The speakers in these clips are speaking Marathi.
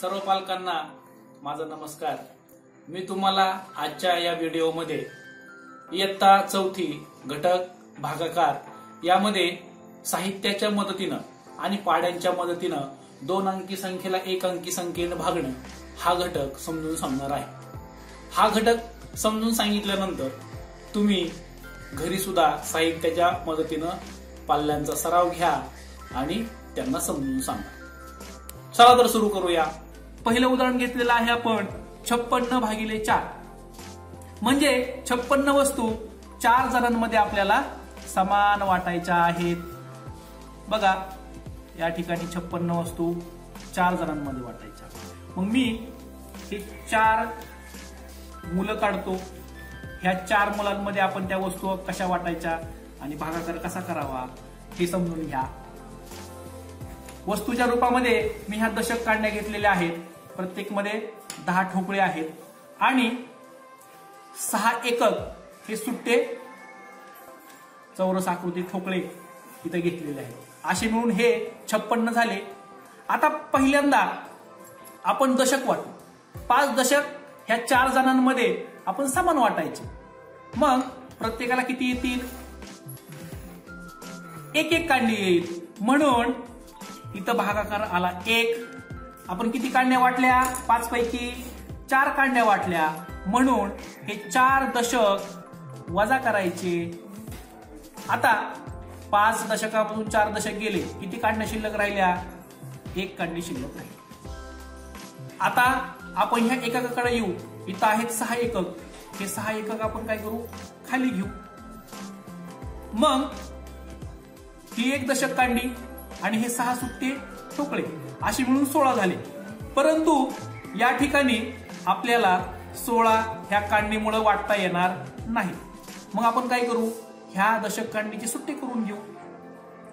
सर्व पालकांना माझा नमस्कार. मी तुम्हाला आजच्या या व्हिडिओमध्ये इयत्ता चौथी घटक भागाकार यामध्ये साहित्याच्या मदतीनं आणि पाड्यांच्या मदतीनं दोन अंकी संख्येला एक अंकी संख्येनं भागणं हा घटक समजून सांगणार आहे. हा घटक समजून सांगितल्यानंतर तुम्ही घरी सुद्धा साहित्याच्या मदतीनं पाल्यांचा सराव घ्या आणि त्यांना समजून सांगा. चला तर सुरू करूया. पहिलं उदाहरण घेतलेलं आहे आपण छप्पन्न भागिले चार. म्हणजे छप्पन्न वस्तू चार जणांमध्ये आपल्याला समान वाटायच्या आहेत. बघा या ठिकाणी छप्पन्न वस्तू चार जणांमध्ये वाटायच्या. मग मी हे चार मुलं काढतो. ह्या चार मुलांमध्ये आपण त्या वस्तू कशा वाटायच्या आणि भागाकार कसा करावा हे समजून घ्या. वस्तूच्या रूपामध्ये मी ह्या दशक काढण्या घेतलेल्या आहेत. प्रत्येकमध्ये दहा ठोकळे आहेत. आणि सहा एकक हे सुट्टे चौरस आकृती ठोकळे इथे घेतलेले आहेत. असे मिळून हे छप्पन्न झाले. आता पहिल्यांदा आपण दशक वाटू. पाच दशक ह्या चार जणांमध्ये आपण समान वाटायचे. मग प्रत्येकाला किती येतील? एक एक काढणी येईल. म्हणून इथं भागाकार आला एक आपण किती काढण्या वाटल्या? पाच पैकी चार काढण्या वाटल्या. म्हणून हे चार दशक वजा करायचे. आता पाच दशकापासून चार दशक गेले. किती काढण्या शिल्लक राहिल्या? एक काढणी शिल्लक राहिली. आता आपण ह्या एककाकडे येऊ. इथं आहेत सहा एकक. हे सहा एकक आपण काय करू? खाली घेऊ. मग ही एक दशक काढली आणि हे सहा सुटते. ठोकळे अशी मिळून सोळा झाले. परंतु या ठिकाणी आपल्याला सोळा ह्या काढणीमुळे वाटता येणार नाही. मग आपण काय करू? ह्या दशक काढणीची सुट्टे करून घेऊ.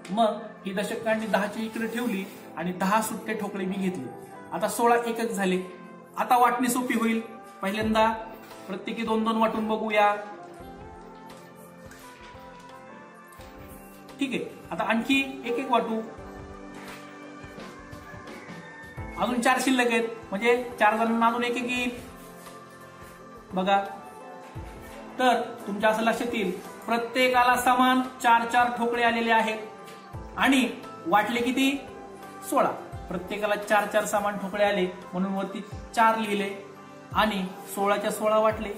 मग ही दशक काढणी दहाची इकडे ठेवली आणि दहा सुट्टे ठोकळे मी घेतले. आता सोळा एकच झाले. आता वाटणी सोपी होईल. पहिल्यांदा प्रत्येकी दोन दोन वाटून बघूया. ठीक आहे. आता आणखी एक एक वाटू. अजून चार शिल्लक आहेत. म्हणजे चार जणांना अजून एक एक येईल. बघा. तर तुमच्या असं लक्षात येईल. प्रत्येकाला समान चार चार ठोकळे आलेले आहेत. आणि वाटले किती? सोळा. प्रत्येकाला चार चार समान ठोकळे आले. म्हणून वरती चार लिहिले. आणि सोळाच्या सोळा वाटले.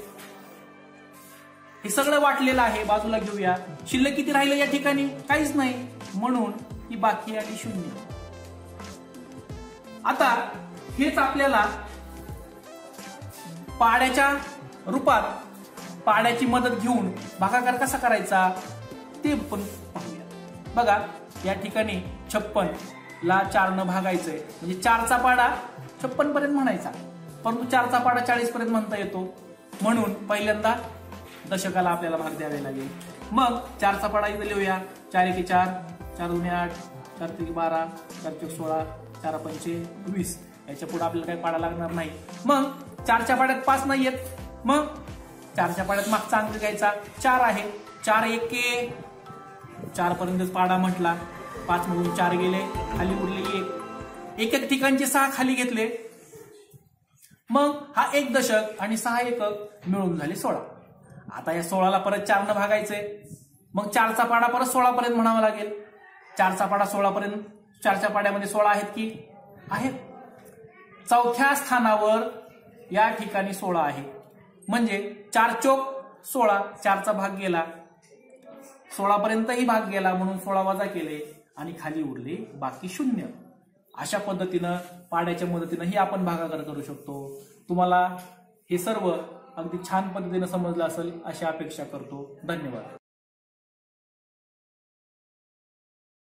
हे सगळं वाटलेलं आहे. बाजूला घेऊया. शिल्लक किती राहिलं या ठिकाणी? काहीच नाही. म्हणून ही बाकी आली शून्य. आता हेच आपल्याला पाड्याच्या रूपात पाड्याची मदत घेऊन भागाकार कसा करायचा ते पण पाहूया. बघा या ठिकाणी छप्पन ला चारनं भागायचंय. म्हणजे चारचा पाडा छप्पन पर्यंत म्हणायचा. परंतु चारचा पाडा चाळीस पर्यंत म्हणता येतो. म्हणून पहिल्यांदा दशकाला आपल्याला भाग द्यावे लागेल. मग चारचा पाडा इथं लिहूया. चार एके चार चार दोन्ही आठ चार त्रिके बारा चार चौक सोळा चार पंचे वीस. याच्यापुढे आपल्याला काही पाडा लागणार नाही. मग चारच्या पाड्यात पाच नाही येत. मग चारच्या पाड्यात मागचा अंक घ्यायचा. चार आहे. चार एक चार पर्यंत पाडा म्हटला. पाच मधून चार गेले. खाली उरले एक. एक एक ठिकाणचे सहा खाली घेतले. मग हा एक दशक आणि सहा एकक मिळून झाले सोळा. आता या सोळाला परत चारनं भागायचंय. मग चारचा पाडा परत सोळा पर्यंत म्हणावा लागेल. चारचा पाडा सोळा पर्यंत चारच्या पाड्यामध्ये सोळा आहेत की? आहेत. चौथ्या स्थानावर या ठिकाणी सोळा आहे. म्हणजे चार चोक सोळा चारचा भाग गेला. सोळा पर्यंतही भाग गेला म्हणून सोळा वजा केले आणि खाली उरले बाकी शून्य. अशा पद्धतीनं पाड्याच्या मदतीनंही आपण भागाकार करू शकतो. तुम्हाला हे सर्व अगदी छान पद्धतीनं समजलं असेल अशी अपेक्षा करतो. धन्यवाद.